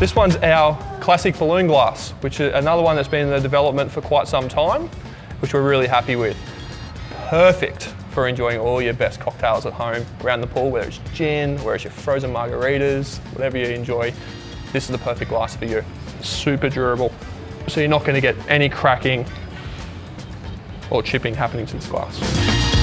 This one's our classic balloon glass, which is another one that's been in the development for quite some time, which we're really happy with. Perfect for enjoying all your best cocktails at home around the pool, whether it's gin, whether it's your frozen margaritas, whatever you enjoy. This is the perfect glass for you. Super durable. So you're not going to get any cracking or chipping happening to this glass.